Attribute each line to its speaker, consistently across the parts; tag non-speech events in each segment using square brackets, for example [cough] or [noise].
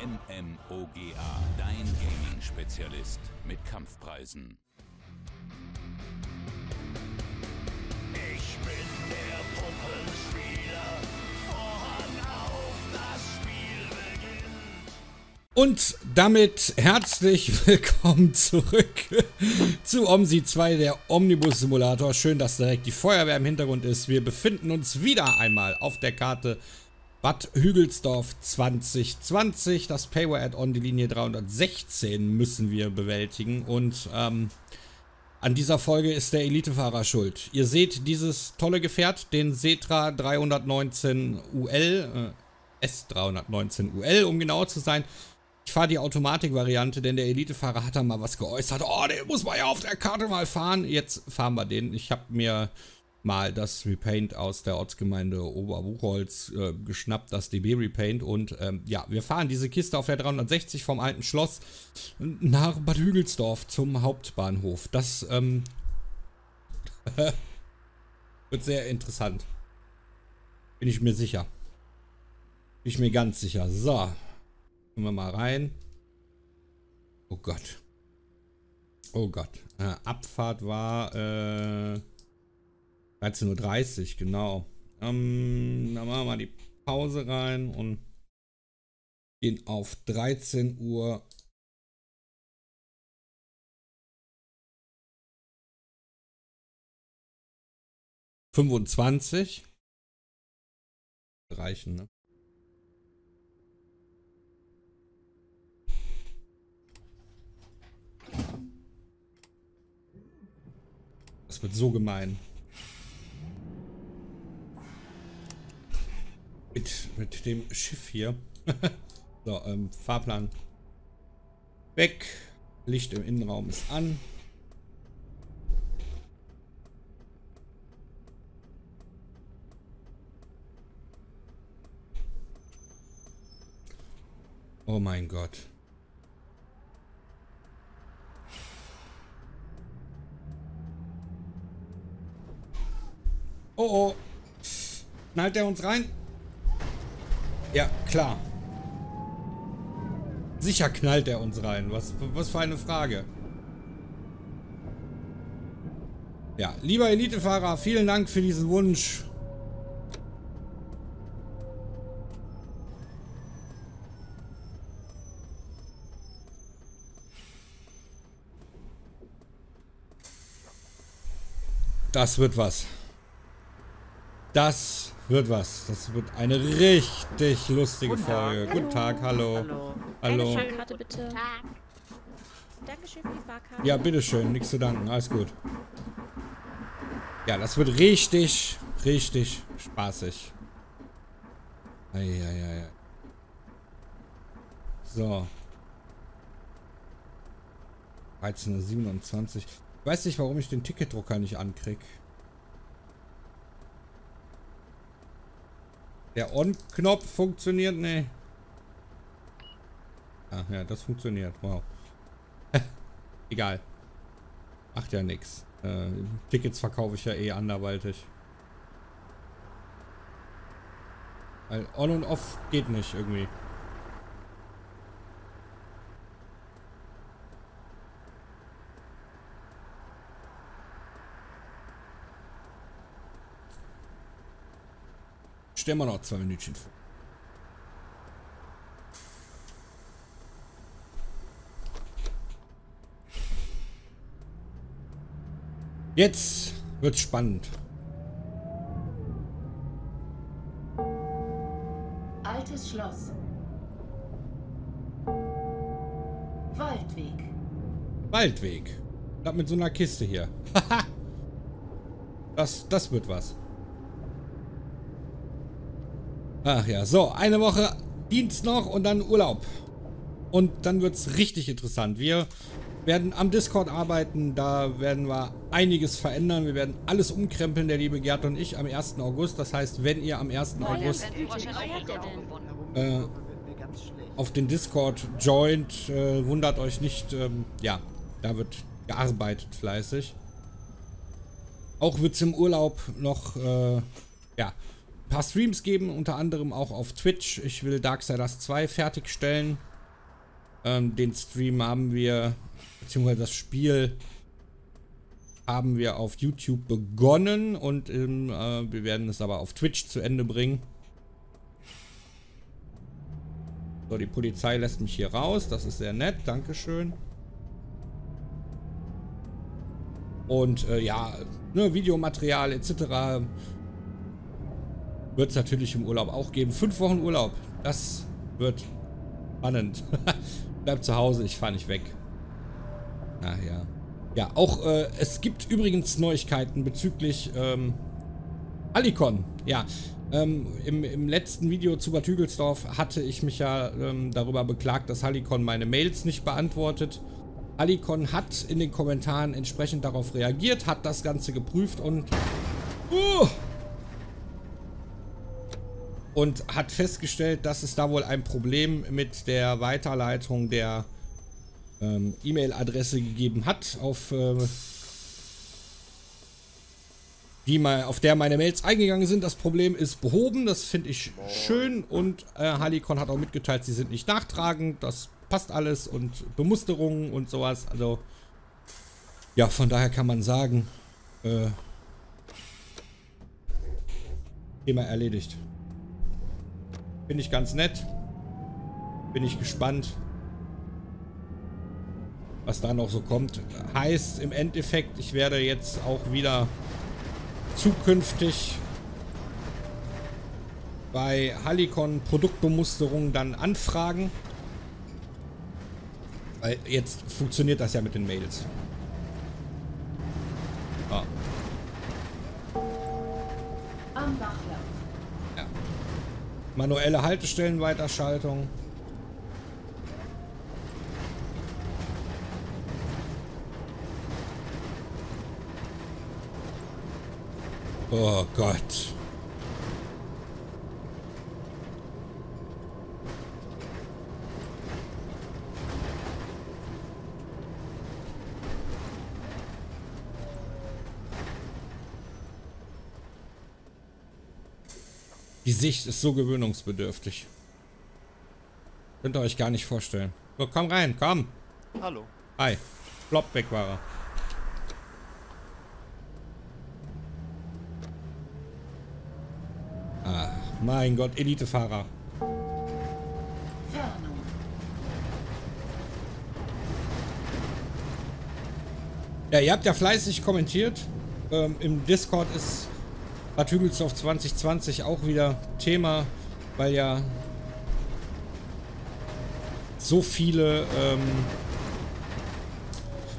Speaker 1: MMOGA, dein Gaming-Spezialist mit Kampfpreisen.
Speaker 2: Ich bin der Puppenspieler, Vorhang auf, das Spiel beginnt.
Speaker 3: Und damit herzlich willkommen zurück zu OMSI 2, der Omnibus Simulator. Schön, dass direkt die Feuerwehr im Hintergrund ist. Wir befinden uns wieder einmal auf der Karte Bad Hügelsdorf 2020. Das Payware-Add-on, die Linie 316, müssen wir bewältigen. Und ähm, an dieser Folge ist der Elitefahrer schuld. Ihr seht dieses tolle Gefährt, den Setra 319 UL, äh, S319 UL, um genauer zu sein. Ich fahre die Automatik-Variante, denn der Elitefahrer hat da mal was geäußert. Oh, den muss man ja auf der Karte mal fahren. Jetzt fahren wir den. Ich habe mir mal das Repaint aus der Ortsgemeinde Oberbuchholz äh, geschnappt, das DB Repaint. Und ähm, ja, wir fahren diese Kiste auf der 360 vom alten Schloss nach Bad Hügelsdorf zum Hauptbahnhof. Das ähm, [laughs] wird sehr interessant. Bin ich mir sicher. Bin ich mir ganz sicher. So. Gehen wir mal rein. Oh Gott. Oh Gott. Äh, Abfahrt war äh, 13.30 Uhr, genau. Ähm, dann machen wir mal die Pause rein und gehen auf 13 Uhr. Fünfundzwanzig. Reichen, ne? Das wird so gemein. Mit, mit dem Schiff hier. [laughs] so, ähm, Fahrplan weg. Licht im Innenraum ist an. Oh mein Gott. Oh oh. Knallt er uns rein? Ja, klar. Sicher knallt er uns rein. Was, was für eine Frage. Ja, lieber Elitefahrer, vielen Dank für diesen Wunsch. Das wird was. Das wird was. Das wird eine richtig lustige Folge. Guten Tag, hallo.
Speaker 4: Hallo.
Speaker 3: Hallo.
Speaker 4: Eine Fahrkarte bitte. Dankeschön für die Fahrkarte.
Speaker 3: Ja, bitteschön. Nichts zu danken. Alles gut. Ja, das wird richtig, richtig spaßig. Eieiei. So. 13.27 Ich weiß nicht, warum ich den Ticketdrucker nicht ankrieg. Der On-Knopf funktioniert? Nee. Ach ja, das funktioniert. Wow. [laughs] Egal. Macht ja nichts. Äh, Tickets verkaufe ich ja eh anderweitig. Weil On und Off geht nicht irgendwie. Stellen wir noch zwei Minütchen vor. Jetzt wird's spannend.
Speaker 5: Altes Schloss. Waldweg.
Speaker 3: Waldweg. Das mit so einer Kiste hier. [laughs] das, das wird was. Ach ja, so, eine Woche Dienst noch und dann Urlaub. Und dann wird es richtig interessant. Wir werden am Discord arbeiten, da werden wir einiges verändern. Wir werden alles umkrempeln, der liebe Gerd und ich, am 1. August. Das heißt, wenn ihr am 1. August äh, auf den Discord joint, äh, wundert euch nicht. Ähm, ja, da wird gearbeitet fleißig. Auch wird es im Urlaub noch, äh, ja, paar Streams geben, unter anderem auch auf Twitch. Ich will Darksiders 2 fertigstellen. Ähm, den Stream haben wir, beziehungsweise das Spiel haben wir auf YouTube begonnen und ähm, äh, wir werden es aber auf Twitch zu Ende bringen. So, die Polizei lässt mich hier raus. Das ist sehr nett. Dankeschön. Und äh, ja, ne, Videomaterial etc. wird es natürlich im Urlaub auch geben. Fünf Wochen Urlaub. Das wird spannend. [laughs] Bleib zu Hause, ich fahre nicht weg. Ach ja. Ja, auch äh, es gibt übrigens Neuigkeiten bezüglich ähm, Alicon. Ja, ähm, im, im, letzten Video zu Bad Hügelsdorf hatte ich mich ja ähm, darüber beklagt, dass Halicon meine Mails nicht beantwortet. Halicon hat in den Kommentaren entsprechend darauf reagiert, hat das Ganze geprüft und... Uh, und hat festgestellt, dass es da wohl ein Problem mit der Weiterleitung der ähm, E-Mail-Adresse gegeben hat, auf äh, die mal, auf der meine Mails eingegangen sind. Das Problem ist behoben, das finde ich schön und äh, Halicon hat auch mitgeteilt, sie sind nicht nachtragend, das passt alles und Bemusterungen und sowas. Also ja, von daher kann man sagen, äh, Thema erledigt. Finde ich ganz nett. Bin ich gespannt, was da noch so kommt. Heißt im Endeffekt, ich werde jetzt auch wieder zukünftig bei Halicon Produktbemusterung dann anfragen. Weil jetzt funktioniert das ja mit den Mails. Ah. Manuelle Haltestellenweiterschaltung. Oh Gott. Die Sicht ist so gewöhnungsbedürftig. Könnt ihr euch gar nicht vorstellen. So, komm rein, komm.
Speaker 6: Hallo.
Speaker 3: Hi. Flop weg war er. Ah, mein Gott, Elitefahrer. Ja, ihr habt ja fleißig kommentiert. Ähm, Im Discord ist Bad Hügelsdorf 2020 auch wieder Thema, weil ja so viele ähm,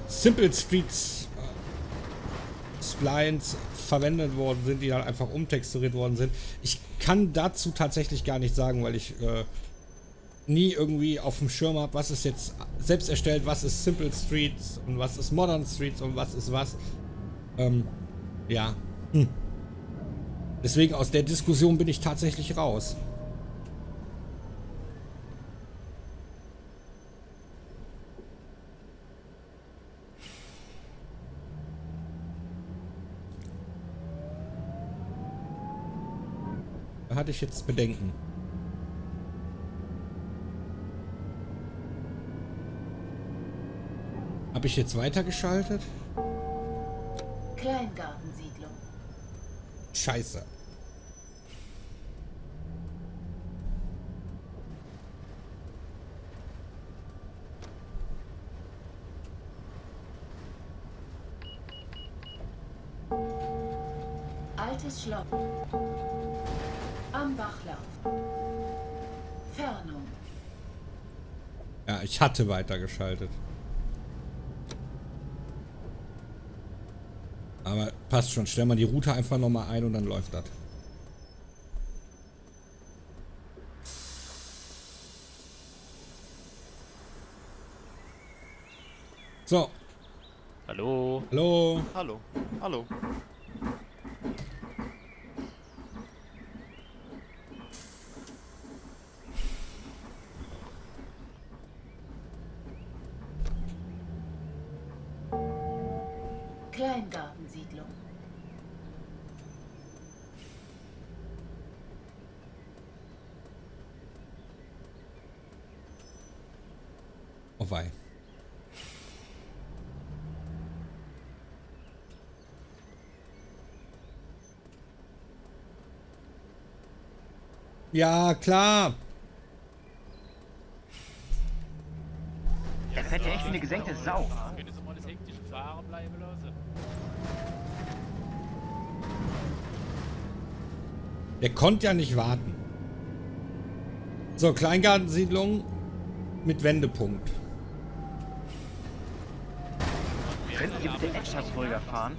Speaker 3: Simple Streets äh, Splines verwendet worden sind, die dann einfach umtexturiert worden sind. Ich kann dazu tatsächlich gar nichts sagen, weil ich äh, nie irgendwie auf dem Schirm habe, was ist jetzt selbst erstellt, was ist Simple Streets und was ist Modern Streets und was ist was. Ähm, ja. Hm. Deswegen aus der Diskussion bin ich tatsächlich raus. Da hatte ich jetzt Bedenken. Habe ich jetzt weitergeschaltet?
Speaker 5: Kleingartensiedlung.
Speaker 3: Scheiße.
Speaker 5: Altes Schloss. Am Bachlauf. Fernung.
Speaker 3: Ja, ich hatte weitergeschaltet. Aber passt schon. Stell mal die Route einfach nochmal ein und dann läuft das. So,
Speaker 6: Hallo.
Speaker 3: hallo.
Speaker 6: Hallo. Hallo.
Speaker 5: Kleingartensiedlung.
Speaker 3: Auweih. Ja, klar.
Speaker 7: Fährt ja echt wie eine gesenkte Sau.
Speaker 6: Das?
Speaker 3: Der konnte ja nicht warten. So, Kleingartensiedlung mit Wendepunkt.
Speaker 7: Könnten Sie bitte ruhiger fahren?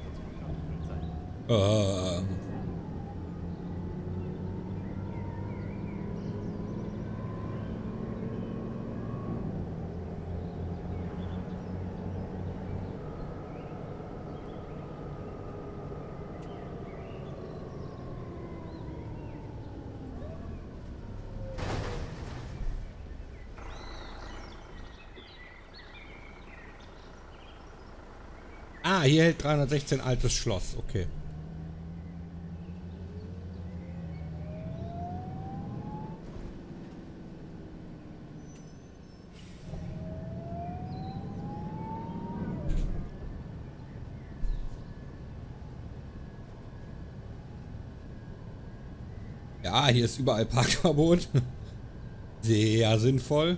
Speaker 3: Ähm. Ah, hier hält 316 altes Schloss. Okay. Ja, hier ist überall Parkverbot. [laughs] Sehr sinnvoll.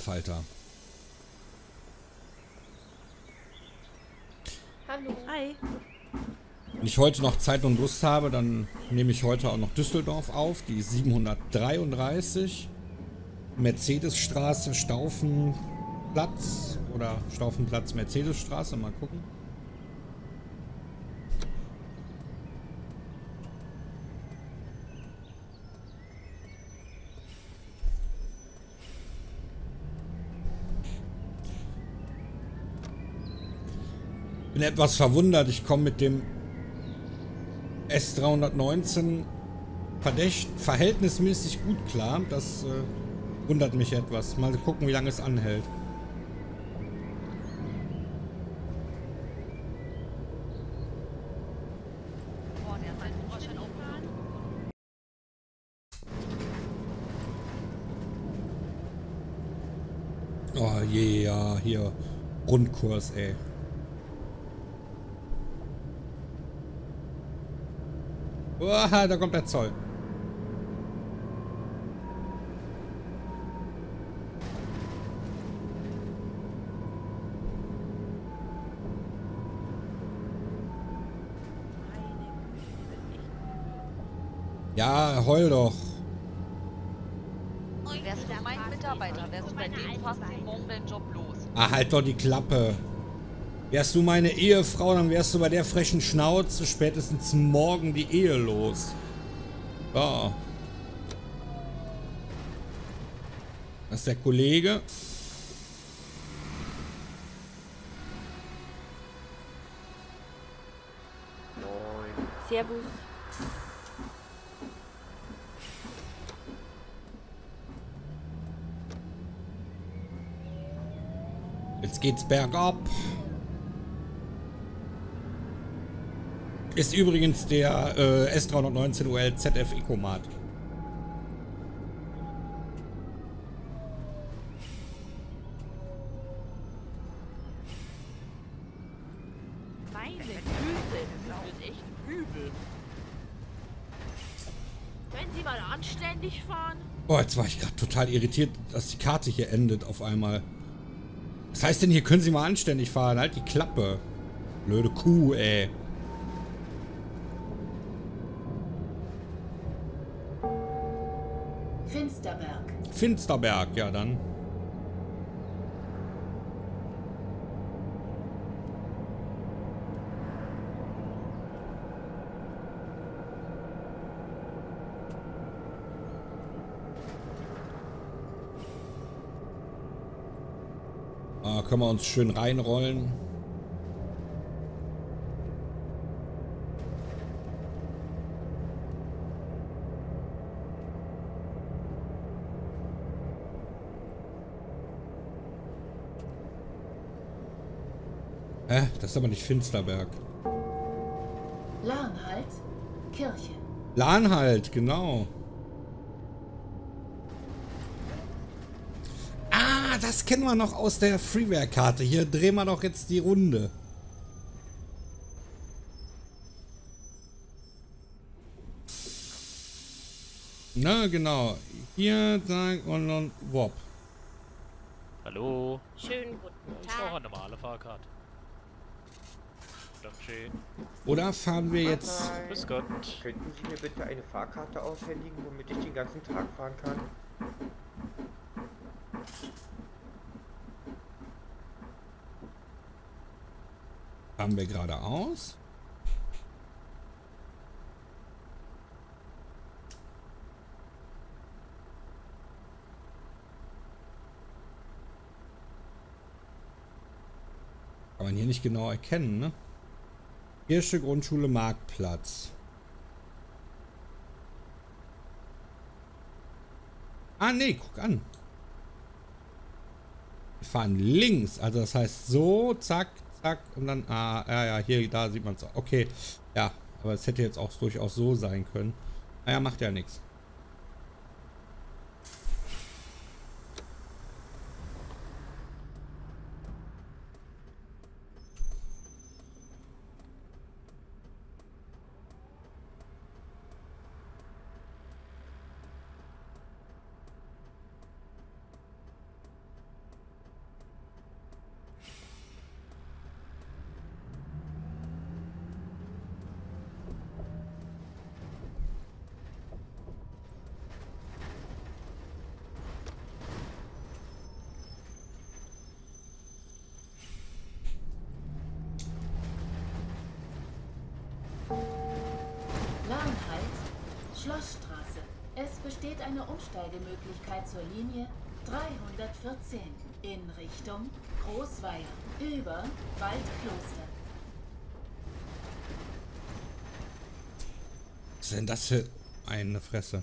Speaker 3: Alter Falter.
Speaker 4: Hallo. Hi.
Speaker 3: Wenn ich heute noch Zeit und Lust habe, dann nehme ich heute auch noch Düsseldorf auf, die 733. Mercedesstraße, Staufenplatz oder Staufenplatz, Mercedesstraße, mal gucken. Bin etwas verwundert, ich komme mit dem S319 verdächt, verhältnismäßig gut klar. Das äh, wundert mich etwas. Mal gucken, wie lange es anhält. Oh je, ja, hier. Rundkurs, ey. Uah, da kommt der Zoll. Ja, heul doch.
Speaker 8: Wärst du mein Mitarbeiter, wärst du bei dem fast morgen deinen Job los.
Speaker 3: Ah, halt doch die Klappe. Wärst du meine Ehefrau, dann wärst du bei der frechen Schnauze spätestens morgen die Ehe los. Ja. Das ist der Kollege.
Speaker 4: Servus.
Speaker 3: Jetzt geht's bergab. Ist übrigens der äh, S319 UL ZF Ecomat.
Speaker 4: Meine Güte, das wird echt übel. Können Sie mal anständig fahren?
Speaker 3: Boah, jetzt war ich gerade total irritiert, dass die Karte hier endet auf einmal. Was heißt denn, hier können Sie mal anständig fahren? Halt die Klappe. Blöde Kuh, ey.
Speaker 5: Finsterberg.
Speaker 3: Ja dann. Ah, können wir uns schön reinrollen. Hä? Das ist aber nicht Finsterberg.
Speaker 5: Lahnhalt, Kirche.
Speaker 3: Lahnhalt, genau. Ah, das kennen wir noch aus der Freeware-Karte. Hier drehen wir doch jetzt die Runde. Na, genau. Hier, da und dann Wop.
Speaker 6: Hallo.
Speaker 4: Schönen guten
Speaker 6: Ich brauche eine
Speaker 4: Tag.
Speaker 6: normale Fahrkarte.
Speaker 3: Oder fahren wir jetzt...
Speaker 6: Grüß Gott.
Speaker 9: Könnten Sie mir bitte eine Fahrkarte aushändigen, womit ich den ganzen Tag fahren kann?
Speaker 3: Fahren wir geradeaus? Kann man hier nicht genau erkennen, ne? Hirsche Grundschule Marktplatz. Ah, nee, guck an. Wir fahren links, also das heißt so, zack, zack und dann, ah, ja, ja, hier, da sieht man es. Okay, ja, aber es hätte jetzt auch durchaus so sein können. Naja, macht ja nichts.
Speaker 5: Lahnhalt, Schlossstraße. Es besteht eine Umsteigemöglichkeit zur Linie 314 in Richtung Großweier über Waldkloster.
Speaker 3: Was ist denn das für eine Fresse?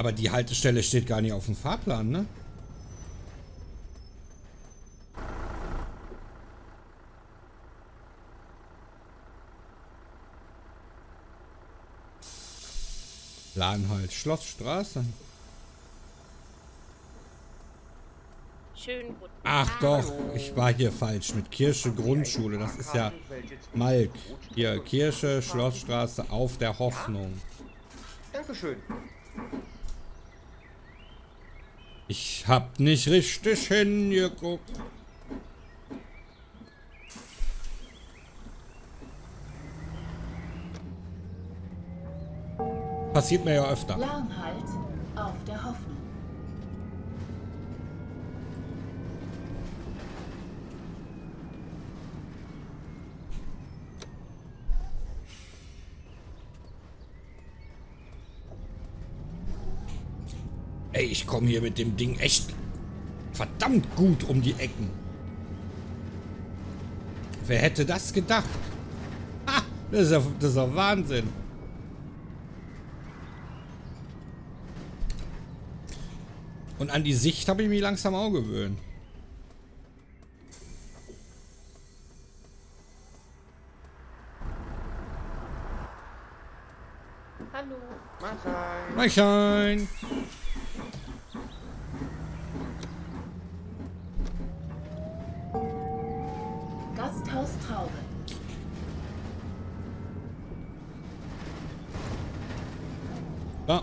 Speaker 3: Aber die Haltestelle steht gar nicht auf dem Fahrplan, ne? Ladenhalt, Schlossstraße.
Speaker 4: Schönen guten
Speaker 3: Ach doch, ich war hier falsch mit Kirche Grundschule. Das ist ja Malk. Hier, Kirche, Schlossstraße auf der Hoffnung.
Speaker 9: Dankeschön.
Speaker 3: Ich hab nicht richtig hingeguckt. Passiert mir ja öfter.
Speaker 5: Lahnhalt auf der Hoffnung.
Speaker 3: Ey, ich komme hier mit dem Ding echt verdammt gut um die Ecken. Wer hätte das gedacht? Ha, das ist ja, das ist ja Wahnsinn. Und an die Sicht habe ich mich langsam auch gewöhnt.
Speaker 4: Hallo.
Speaker 9: Mahlzeit.
Speaker 3: Meichen.
Speaker 5: Gasthaus Traube.
Speaker 3: Ja.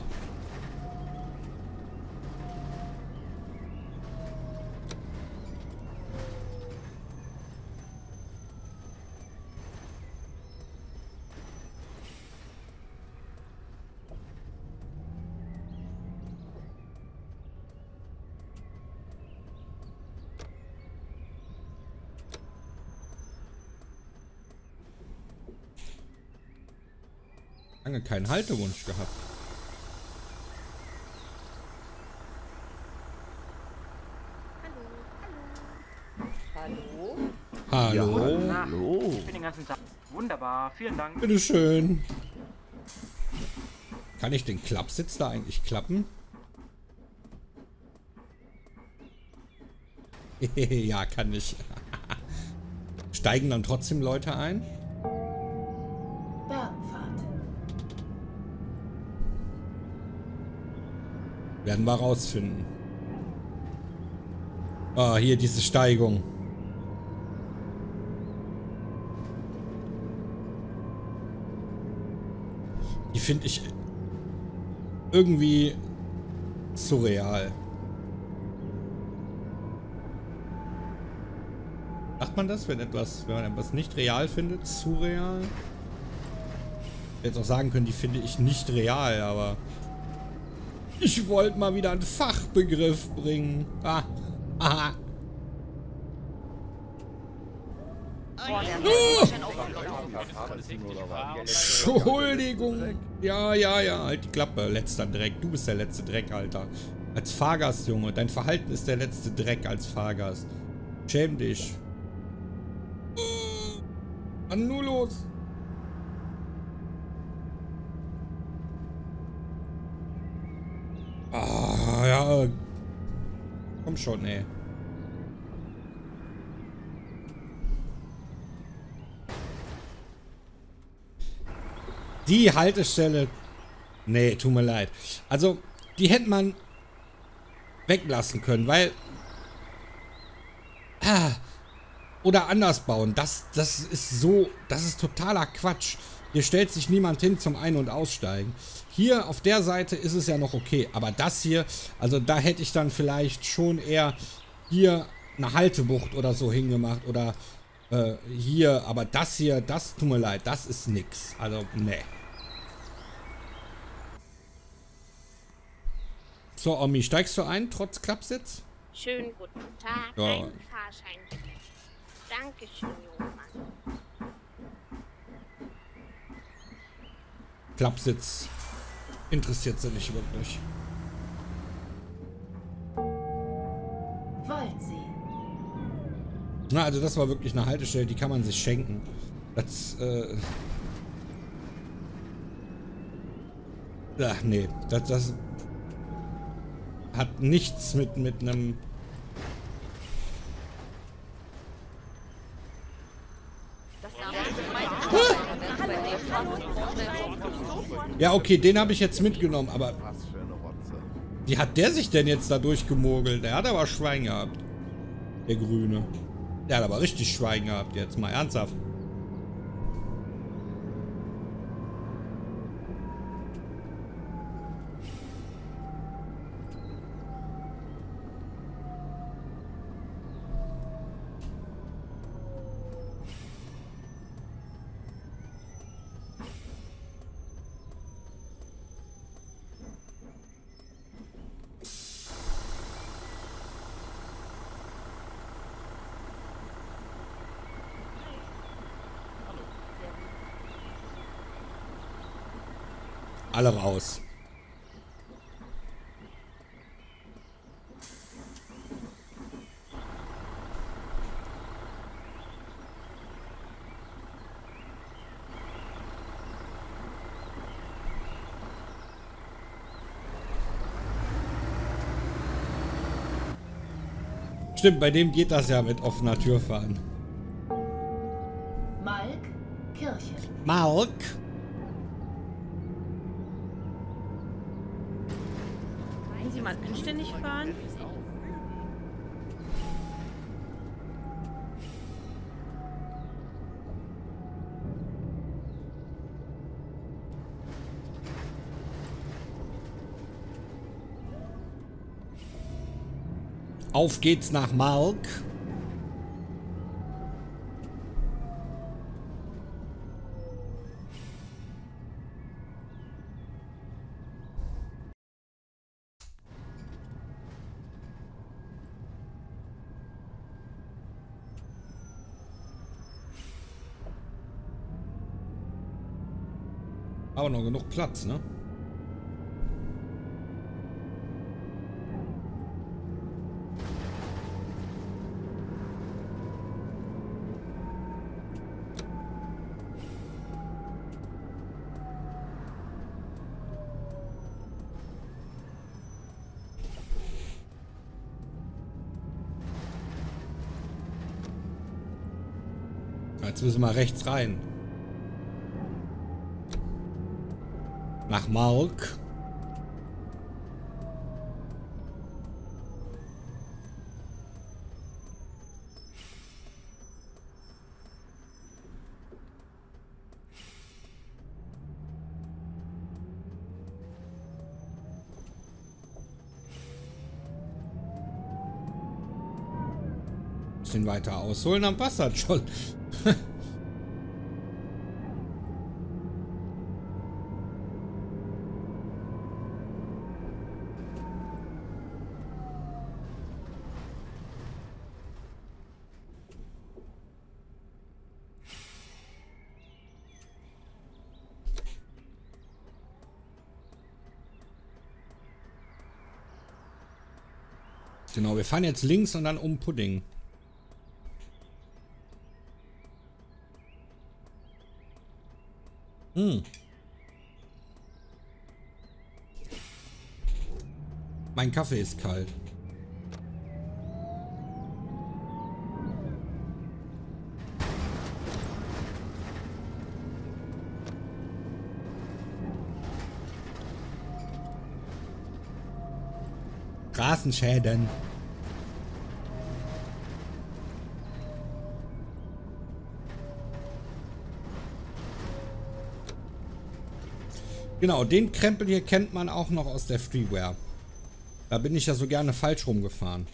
Speaker 3: Lange keinen Haltewunsch gehabt.
Speaker 4: Hallo. Hallo.
Speaker 8: Hallo?
Speaker 3: Hallo?
Speaker 7: ganzen Tag. Wunderbar, vielen Dank.
Speaker 3: Bitteschön. Kann ich den Klappsitz da eigentlich klappen? [laughs] ja, kann ich. [laughs] Steigen dann trotzdem Leute ein? Werden wir rausfinden. Ah, hier diese Steigung. Die finde ich irgendwie surreal. Sagt man das, wenn etwas, wenn man etwas nicht real findet? Surreal? Ich hätte auch sagen können, die finde ich nicht real, aber ich wollte mal wieder einen Fachbegriff bringen. Ah. Aha.
Speaker 6: Fahren
Speaker 3: Entschuldigung. Ja, ja, ja. Halt die Klappe. Letzter Dreck. Du bist der letzte Dreck, Alter. Als Fahrgast, Junge. Dein Verhalten ist der letzte Dreck als Fahrgast. Schäm dich. Mann, nur los. Ah, ja. Schon, ey. Die Haltestelle. Nee, tut mir leid. Also, die hätte man weglassen können, weil. Ah, oder anders bauen. Das, das ist so. Das ist totaler Quatsch. Hier stellt sich niemand hin zum Ein- und Aussteigen. Hier auf der Seite ist es ja noch okay. Aber das hier, also da hätte ich dann vielleicht schon eher hier eine Haltebucht oder so hingemacht. Oder äh, hier. Aber das hier, das tut mir leid. Das ist nix. Also, nee. So, Omi, steigst du ein, trotz Klappsitz?
Speaker 4: Schönen guten Tag.
Speaker 3: Ja.
Speaker 4: Ein Fahrschein. Dankeschön, junger
Speaker 3: Klappsitz interessiert sie nicht wirklich. Na, also das war wirklich eine Haltestelle, die kann man sich schenken. Das, äh... Ach, nee. Das, das hat nichts mit, mit einem...
Speaker 8: Dem Fahrzeug
Speaker 3: Ja, okay, den habe ich jetzt mitgenommen, aber... Wie hat der sich denn jetzt da durchgemogelt? Der hat aber Schwein gehabt. Der Grüne. Der hat aber richtig Schwein gehabt, jetzt mal ernsthaft. Alle raus. Stimmt, bei dem geht das ja mit offener Tür fahren.
Speaker 5: Malk, Kirche.
Speaker 3: Mark?
Speaker 4: Wollen Sie mal fahren?
Speaker 3: Auf geht's nach Mark. noch genug Platz, ne? Jetzt müssen wir rechts rein. Nach Malk. Bisschen weiter ausholen, passt das schon. Genau, wir fahren jetzt links und dann um Pudding. Hm. Mein Kaffee ist kalt. Straßenschäden. Genau, den Krempel hier kennt man auch noch aus der Freeware. Da bin ich ja so gerne falsch rumgefahren.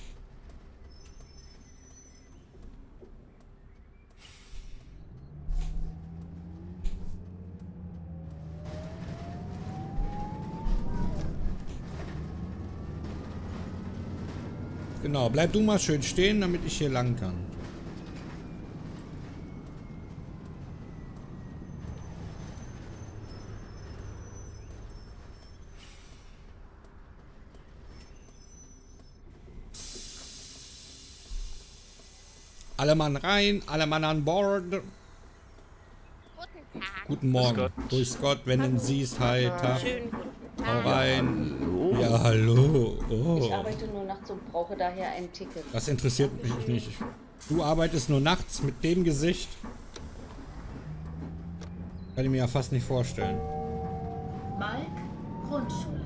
Speaker 3: Genau, bleib du mal schön stehen, damit ich hier lang kann. Alle Mann rein, alle Mann an Bord.
Speaker 8: Guten Tag.
Speaker 3: Guten Morgen.
Speaker 6: Gott.
Speaker 3: Grüß Gott, wenn du siehst, hi, Tag.
Speaker 8: Schönen guten
Speaker 3: Hau
Speaker 8: Tag.
Speaker 3: rein. Ja, hallo. Oh.
Speaker 10: Ich arbeite nur nachts und brauche daher ein Ticket.
Speaker 3: Das interessiert mich nicht. Du arbeitest nur nachts mit dem Gesicht. Kann ich mir ja fast nicht vorstellen.
Speaker 5: Malk, Grundschule.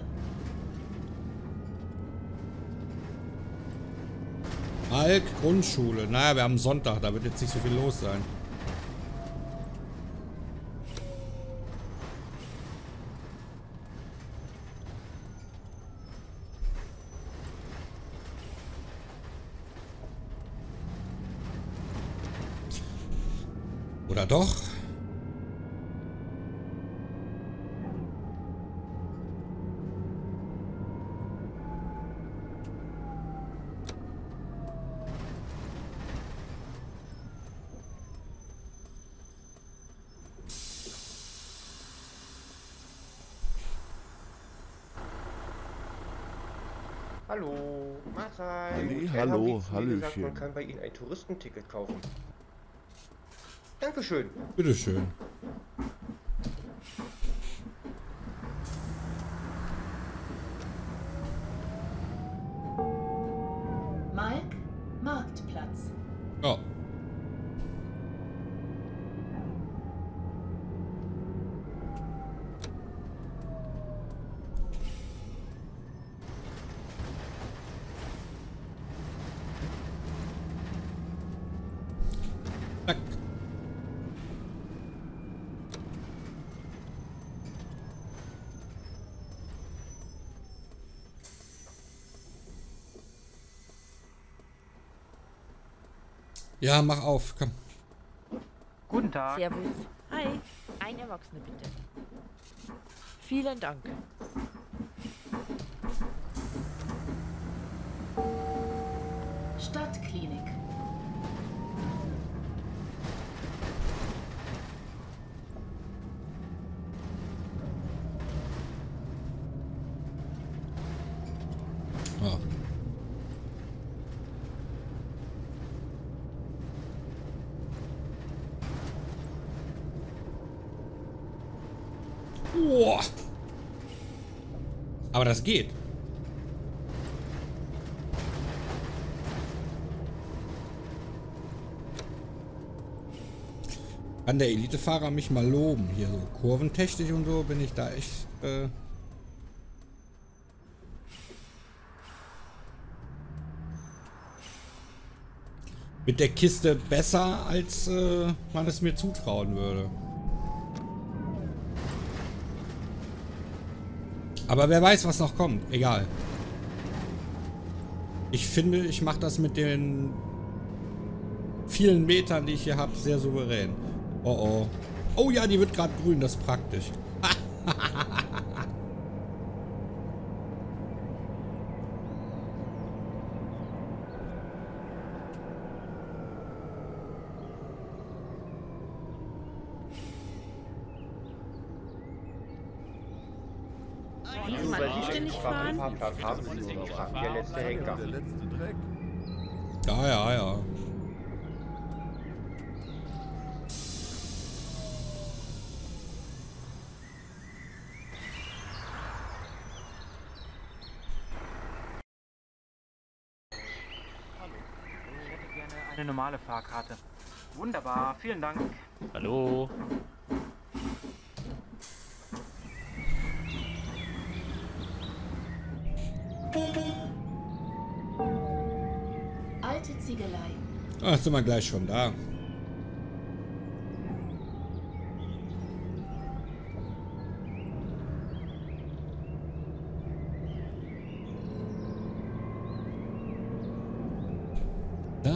Speaker 3: Alk, Grundschule. Naja, wir haben Sonntag, da wird jetzt nicht so viel los sein. Oder doch?
Speaker 9: Hallo, Mahlzeit.
Speaker 6: Halli, hallo, Hallöchen.
Speaker 9: Man kann bei Ihnen ein Touristenticket kaufen. Dankeschön.
Speaker 3: Bitteschön.
Speaker 5: Malk, Marktplatz.
Speaker 3: Ja. Zack. Ja, mach auf, komm.
Speaker 7: Guten Tag.
Speaker 4: Servus. Hi. Ein Erwachsener bitte. Vielen Dank.
Speaker 5: Stadtklinik.
Speaker 3: Ja. Boah. Aber das geht. Kann der Elitefahrer mich mal loben? Hier so kurventechnisch und so bin ich da echt... Äh mit der Kiste besser, als äh, man es mir zutrauen würde. Aber wer weiß, was noch kommt. Egal. Ich finde, ich mache das mit den vielen Metern, die ich hier habe, sehr souverän. Oh oh. Oh ja, die wird gerade grün, das ist praktisch.
Speaker 4: Wollen Sie mal anständig
Speaker 9: Fahrplan haben Sie nur noch. Der letzte Henker.
Speaker 3: Ja, ja, ja.
Speaker 7: Ich hätte gerne eine normale Fahrkarte. Wunderbar, vielen Dank.
Speaker 6: Hallo.
Speaker 3: Ach, sind wir gleich schon da. Da.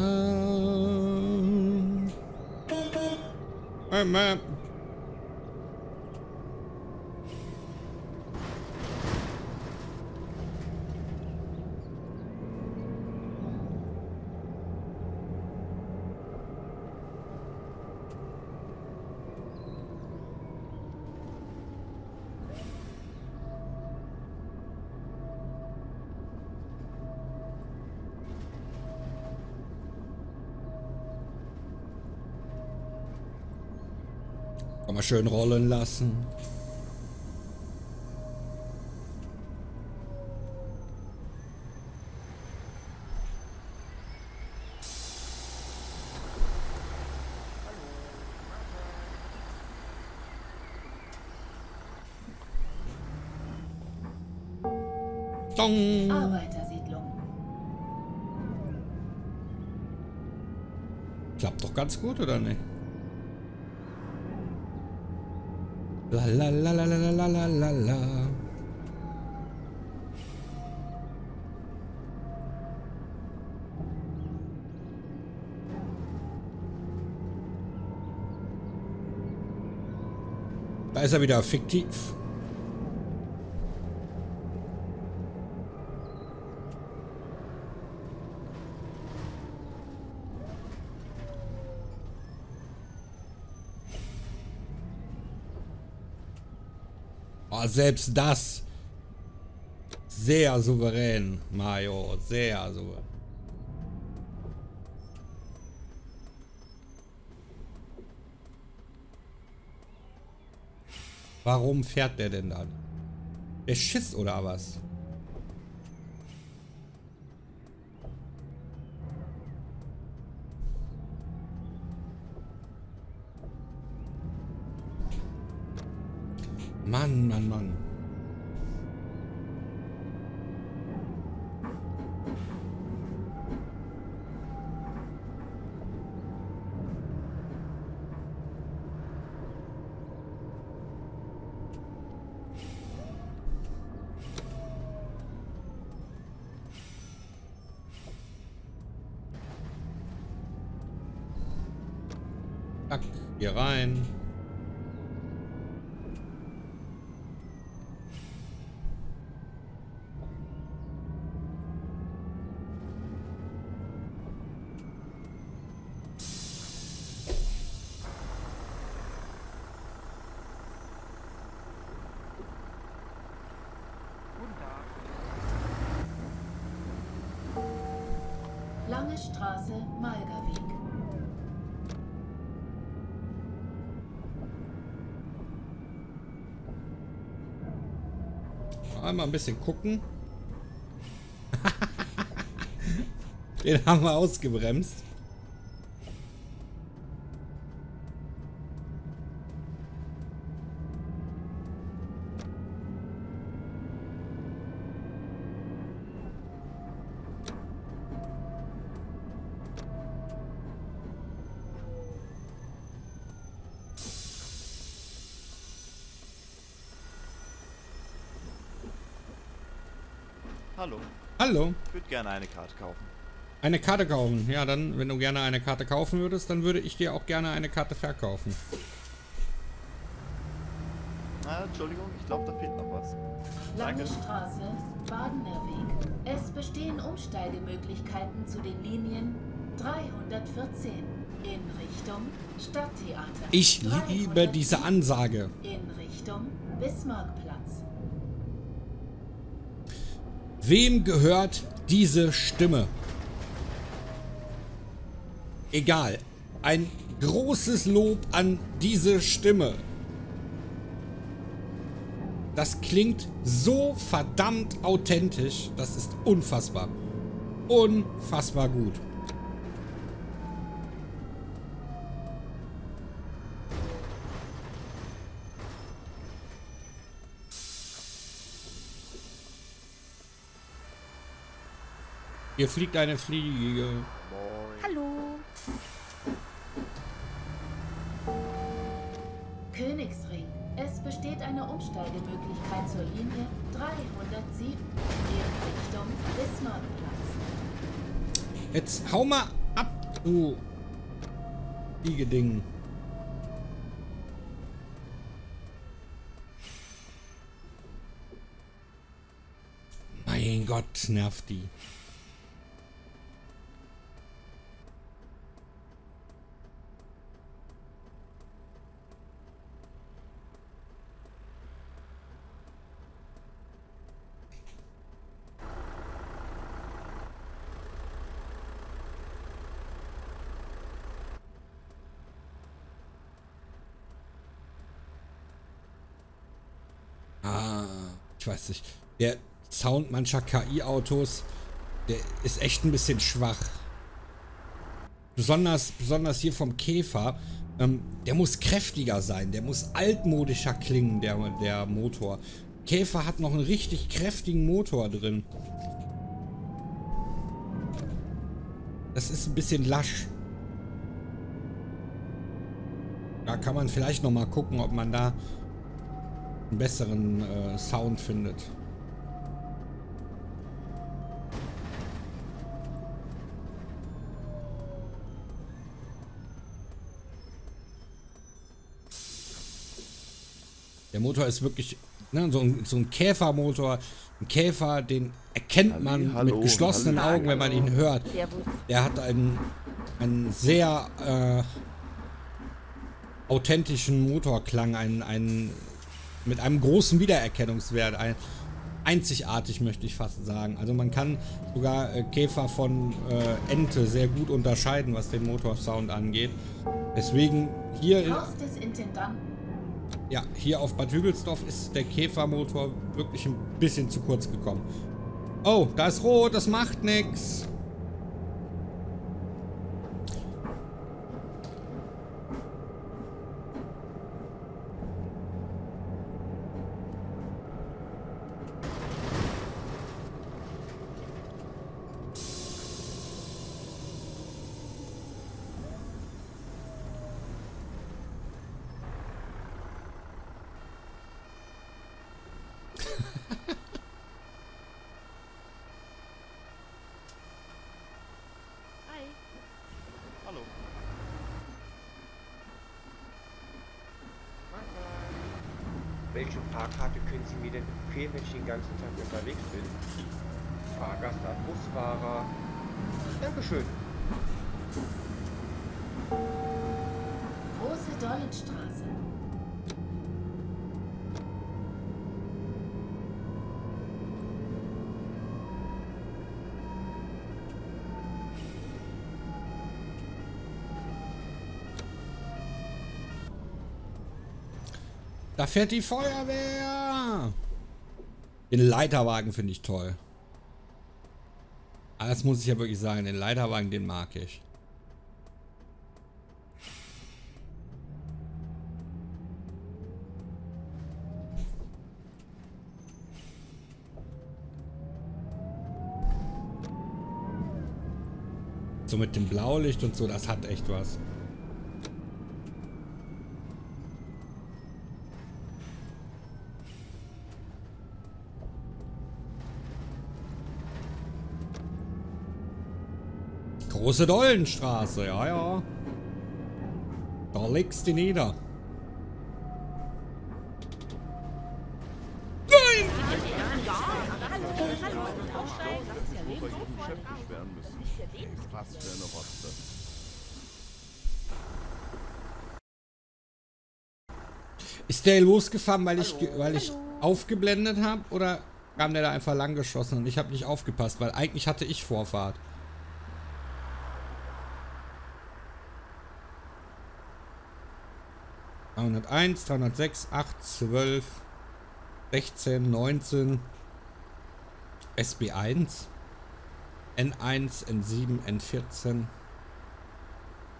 Speaker 3: Ähm, schön rollen lassen. Dong.
Speaker 5: Arbeitersiedlung.
Speaker 3: Klappt doch ganz gut, oder nicht? La la la la la la la la la. Da ist er wieder fiktiv. Selbst das. Sehr souverän, Mario. Sehr souverän. Warum fährt der denn dann? Der Schiss oder was? Mann, Mann, Mann. Zack, hier rein.
Speaker 7: Guten Tag.
Speaker 5: Lange Straße, Malgerweg.
Speaker 3: Einmal ein bisschen gucken. [laughs] Den haben wir ausgebremst.
Speaker 6: Hallo.
Speaker 3: Hallo.
Speaker 6: Ich würde gerne eine Karte kaufen.
Speaker 3: Eine Karte kaufen. Ja, dann, wenn du gerne eine Karte kaufen würdest, dann würde ich dir auch gerne eine Karte verkaufen.
Speaker 6: Na, Entschuldigung, ich glaube, da fehlt noch was.
Speaker 5: Lange. Straße, Badener Weg. Es bestehen Umsteigemöglichkeiten zu den Linien 314 in Richtung Stadttheater.
Speaker 3: Ich liebe diese
Speaker 5: 307
Speaker 3: Ansage.
Speaker 5: In Richtung Bismarckplatz.
Speaker 3: Wem gehört diese Stimme? Egal. Ein großes Lob an diese Stimme. Das klingt so verdammt authentisch. Das ist unfassbar. Unfassbar gut. Hier fliegt eine Fliege.
Speaker 4: Hallo.
Speaker 5: Königsring. Es besteht eine Umsteigemöglichkeit zur Linie 307 in Richtung Bismarckplatz.
Speaker 3: Jetzt hau mal ab, du Fliegeding. Mein Gott, nervt die. Ah, ich weiß nicht. Der Sound mancher KI-Autos, der ist echt ein bisschen schwach. Besonders, besonders hier vom Käfer. Ähm, der muss kräftiger sein. Der muss altmodischer klingen, der, der Motor. Käfer hat noch einen richtig kräftigen Motor drin. Das ist ein bisschen lasch. Da kann man vielleicht noch mal gucken, ob man da einen besseren äh, Sound findet. Der Motor ist wirklich ne, so, ein, so ein Käfermotor. Ein Käfer, den erkennt man
Speaker 6: hallo,
Speaker 3: mit geschlossenen
Speaker 6: halli,
Speaker 3: Augen, wenn man ihn hört. Der hat einen, einen sehr äh, authentischen Motorklang, einen, einen mit einem großen Wiedererkennungswert, ein, einzigartig möchte ich fast sagen. Also man kann sogar äh, Käfer von äh, Ente sehr gut unterscheiden, was den Motorsound angeht. Deswegen hier,
Speaker 5: Haus des Intendanten.
Speaker 3: ja, hier auf Bad Hügelsdorf ist der Käfermotor wirklich ein bisschen zu kurz gekommen. Oh, da ist rot, das macht nix.
Speaker 4: Hi.
Speaker 6: Hallo.
Speaker 9: Welche Fahrkarte können Sie mir denn empfehlen, wenn ich den ganzen Tag unterwegs bin? Fahrgast, Busfahrer. Dankeschön.
Speaker 5: Große Dollenstraße.
Speaker 3: Da fährt die Feuerwehr. Den Leiterwagen finde ich toll. Aber das muss ich ja wirklich sagen. Den Leiterwagen, den mag ich. So mit dem Blaulicht und so, das hat echt was. Große Dollenstraße, ja, ja. Da legst du nieder. Nein! Ist der losgefahren, weil ich, weil ich aufgeblendet habe? Oder kam der da einfach lang geschossen und ich habe nicht aufgepasst? Weil eigentlich hatte ich Vorfahrt. ...301, 306, 8, 12, 16, 19... SB1... N1, N7, N14...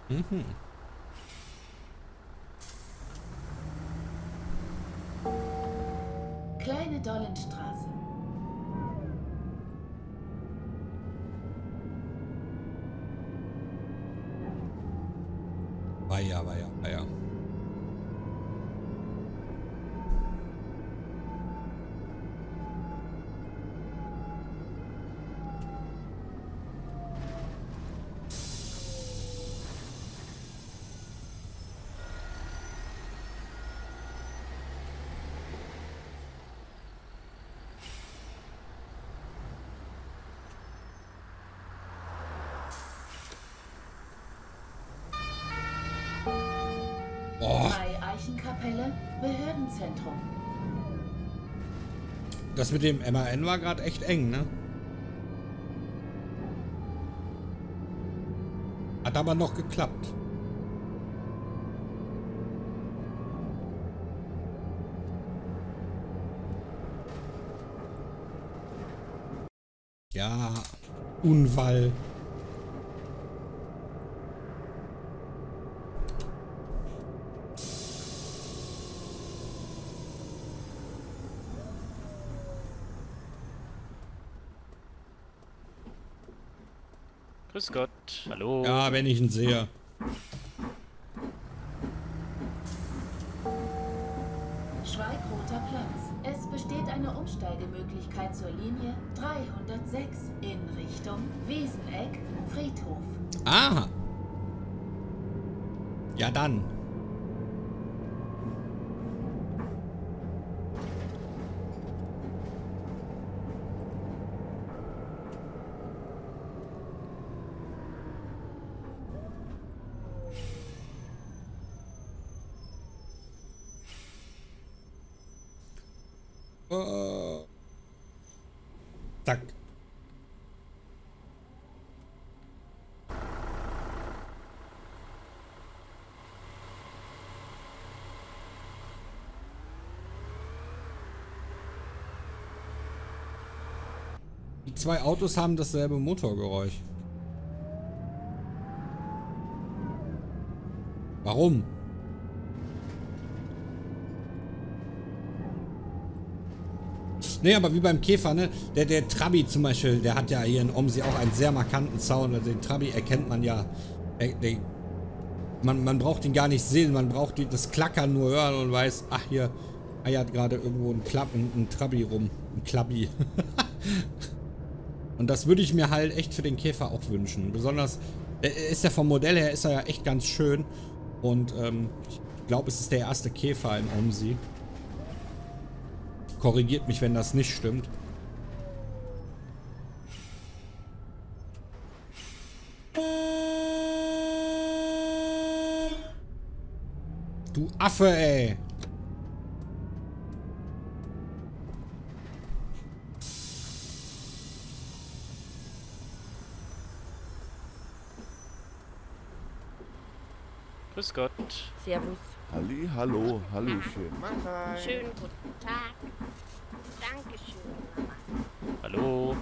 Speaker 3: Mhm.
Speaker 5: Kleine Dollenstraße.
Speaker 3: Weia, weia, weia. Oh,
Speaker 5: Bei Eichenkapelle, Behördenzentrum.
Speaker 3: das mit dem MAN war gerade echt eng, ne? Hat aber noch geklappt. Ja, Unfall.
Speaker 11: Grüß Gott. Hallo.
Speaker 3: Ja, wenn ich ihn sehe. Zwei Autos haben dasselbe Motorgeräusch. Warum? Nee, aber wie beim Käfer, ne? Der, der Trabi zum Beispiel, der hat ja hier in Omsi auch einen sehr markanten Sound. Also den Trabi erkennt man ja. Er, der, man, man braucht ihn gar nicht sehen, man braucht die, das Klackern nur hören und weiß, ach hier eiert gerade irgendwo ein, Klapp, ein, ein Trabi rum. Ein Klabbi. [laughs] und das würde ich mir halt echt für den Käfer auch wünschen. Besonders er ist ja vom Modell her ist er ja echt ganz schön. Und ähm, ich glaube, es ist der erste Käfer in Omsi. Korrigiert mich, wenn das nicht stimmt. Du Affe, ey.
Speaker 11: Grüß Gott.
Speaker 4: Servus.
Speaker 6: Halli, hallo, hallöchen.
Speaker 8: Schönen guten Tag. Dankeschön, Mama.
Speaker 11: Hallo.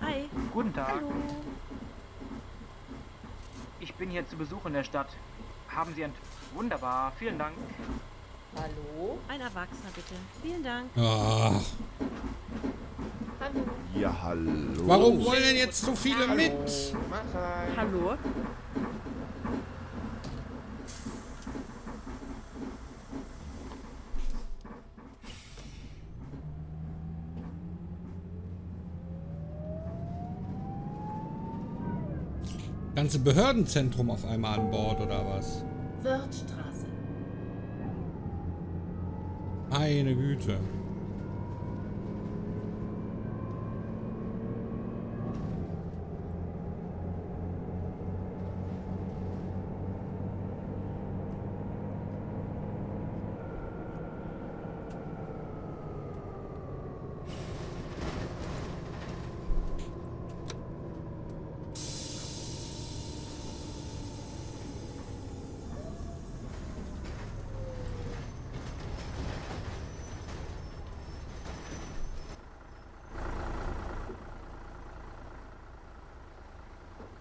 Speaker 4: Hi.
Speaker 7: Guten Tag.
Speaker 4: Hallo.
Speaker 7: Ich bin hier zu Besuch in der Stadt. Haben Sie ein... Wunderbar. Vielen Dank.
Speaker 10: Hallo?
Speaker 4: Ein Erwachsener bitte. Vielen Dank.
Speaker 3: Ah,
Speaker 10: Hallo?
Speaker 6: Ja, hallo.
Speaker 3: warum wollen denn jetzt so viele mit?
Speaker 9: Mahlzeit.
Speaker 4: Hallo?
Speaker 3: Ganze Behördenzentrum auf einmal an Bord oder was?
Speaker 5: Wirtstraße.
Speaker 3: Meine Güte.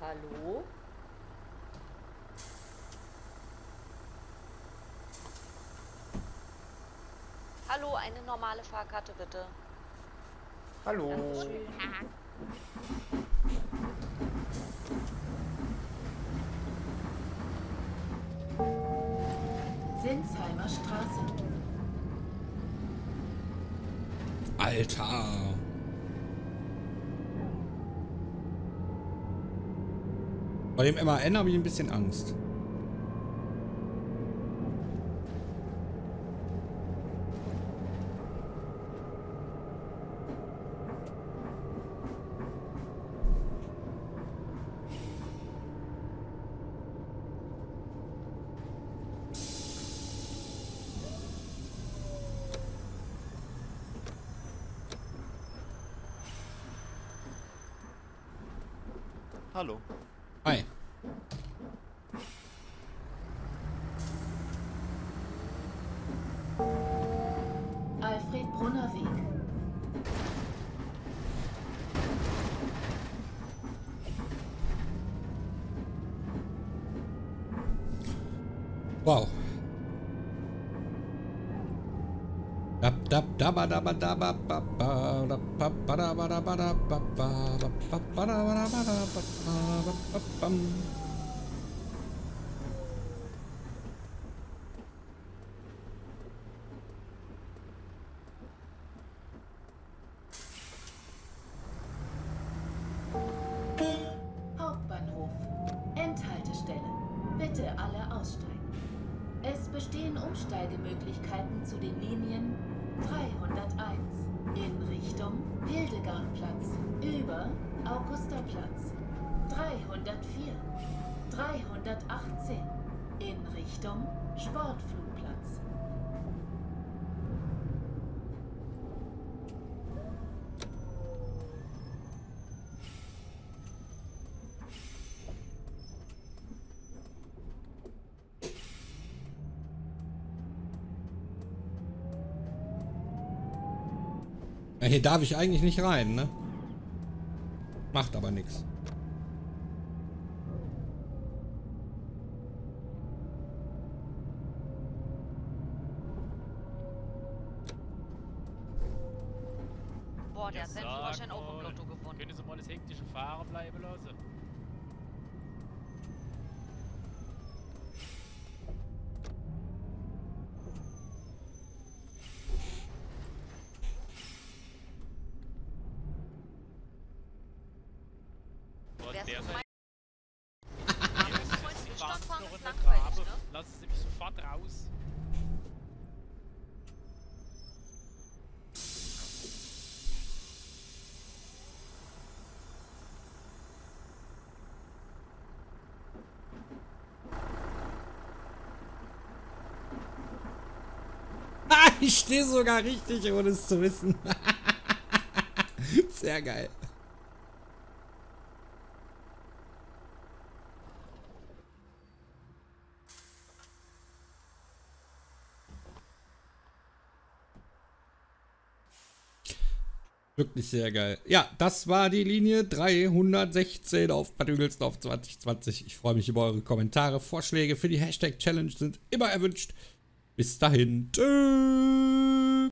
Speaker 10: Hallo?
Speaker 8: Hallo, eine normale Fahrkarte bitte.
Speaker 9: Hallo.
Speaker 8: Dankeschön.
Speaker 5: Sinsheimer Straße.
Speaker 3: Alter. Bei dem MAN habe ich ein bisschen Angst.
Speaker 12: Hallo.
Speaker 3: Hi.
Speaker 5: Alfred Brunner Weg.
Speaker 3: Wow. Dab dab dabba dabba dabba babba dabba Ja, hier darf ich eigentlich nicht rein, ne? Macht aber nichts.
Speaker 8: Boah, der hat seinen Führerschein auch im Lotto gewonnen.
Speaker 11: Können Sie mal das hektische Fahren bleiben lassen? Boah,
Speaker 8: Wärst
Speaker 11: der
Speaker 8: du
Speaker 11: sein-
Speaker 8: mein-
Speaker 11: Nee, das ist-
Speaker 8: Freund,
Speaker 11: Sie
Speaker 8: wir
Speaker 11: fahren
Speaker 8: fahren
Speaker 11: noch
Speaker 8: ist
Speaker 11: in der
Speaker 8: langweilig,
Speaker 11: Grabe.
Speaker 8: ne?
Speaker 11: Lassen Sie mich sofort raus.
Speaker 3: Ah, ich stehe sogar richtig, ohne es zu wissen. [laughs] Sehr geil. Wirklich sehr geil. Ja, das war die Linie 316 auf Bad Ügelsdorf 2020. Ich freue mich über eure Kommentare. Vorschläge für die Hashtag Challenge sind immer erwünscht. Bis dahin. Tschüss.